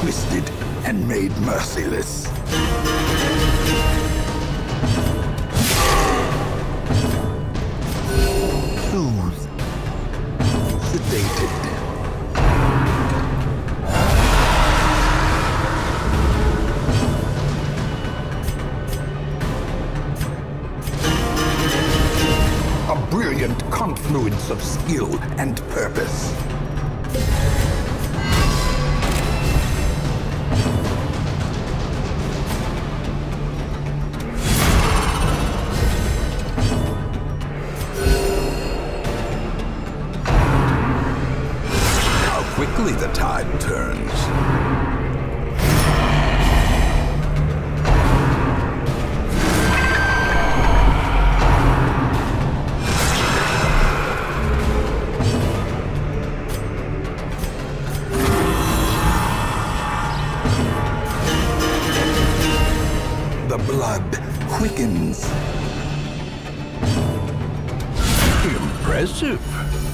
twisted and made merciless. Sedated. A brilliant confluence of skill and purpose. Quickly the tide turns. The blood quickens. Impressive.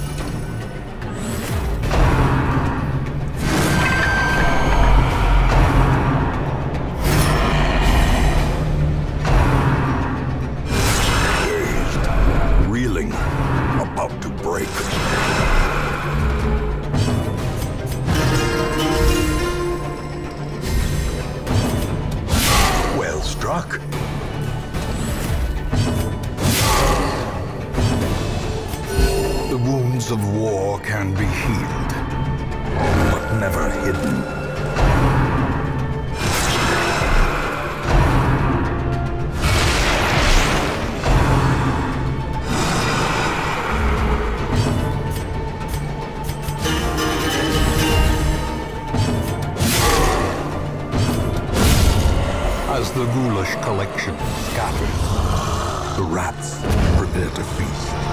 Struck. The wounds of war can be healed, but never hidden. As the ghoulish collection scatters, the rats prepare to feast.